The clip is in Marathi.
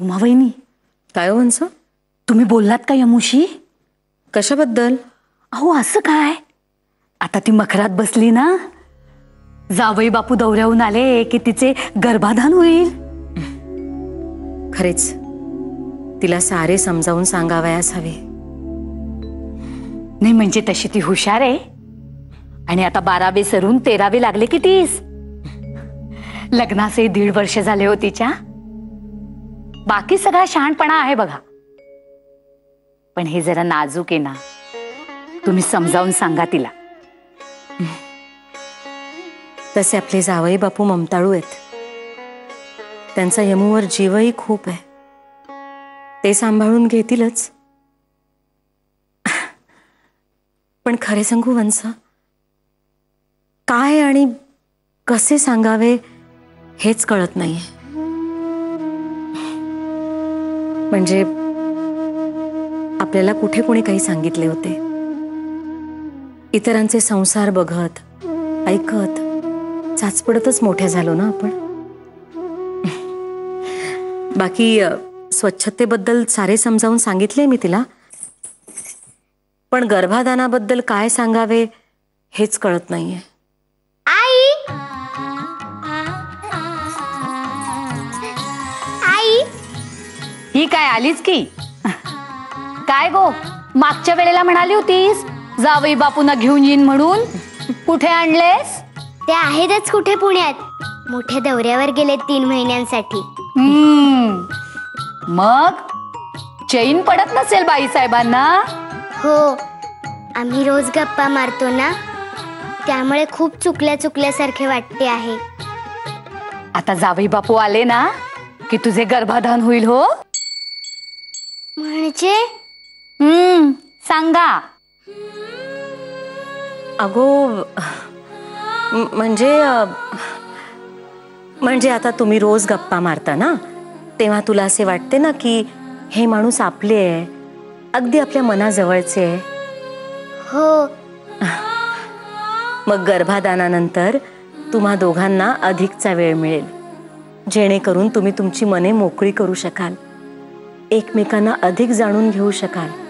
उमावहिनी काय हो हंस तुम्ही बोललात का यमुशी? कशाबद्दल? अहो असं काय? आता ती मखरात बसली ना? जावई बापू दौऱ्याहून आले की तिचे गर्भाधान होईल. खरेच तिला सारे समजावून सांगावयास हवे. नाही म्हणजे तशी ती हुशार आहे. आणि आता बारावे सरून तेरावे लागले की तीस. लग्नाचे दीड वर्ष झाले हो तिच्या. बाकी सगळा शहाणपणा आहे बघा. पण हे जरा नाजूक आहे ना. तुम्ही समजावून सांगा तिला. तसे आपले जावई बापू ममताळू आहेत. त्यांचा यमूवर जीवही खूप आहे. ते सांभाळून घेतीलच. पण खरे सांगू वंस काय आणि कसे सांगावे हेच कळत नाहीये. म्हणजे आपल्याला कुठे कोणी काही सांगितले होते. इतरांचे संसार बघत ऐकत चाचपडतच मोठ्या झालो ना आपण? बाकी स्वच्छतेबद्दल सारे समजावून सांगितले मी तिला. पण गर्भाधानाबद्दल काय सांगावे हेच कळत नाहीये. काय आलीच की? काय गो मागच्या वेळेला म्हणाली होतीस जावई बापूंना घेऊन येईन म्हणून? कुठे आणलेस? ते आहेतच कुठे पुण्यात. मोठ्या दौऱ्यावर गेले तीन महिन्यांसाठी. मग? चैन पडत नसेल बाई साहेबांना हो आम्ही रोज गप्पा मारतो ना? त्यामुळे खूप चुकल्या चुकल्यासारखे वाटते आहे. आता जावई बापू आले ना की तुझे गर्भाधान होईल हो? म्हणजे हम्म सांगा. अगो म्हणजे म्हणजे आता तुम्ही रोज गप्पा मारता ना? तेव्हा तुला असे वाटते ना की हे माणूस आपले आहे? अगदी आपल्या मनाजवळचे आहे? हो. मग गर्भाधानानंतर तुम्हा दोघांना अधिकचा वेळ मिळेल. जेणेकरून तुम्ही तुमची मने मोकळी करू शकाल. एकमेकांना अधिक जाणून घेऊ शकाल.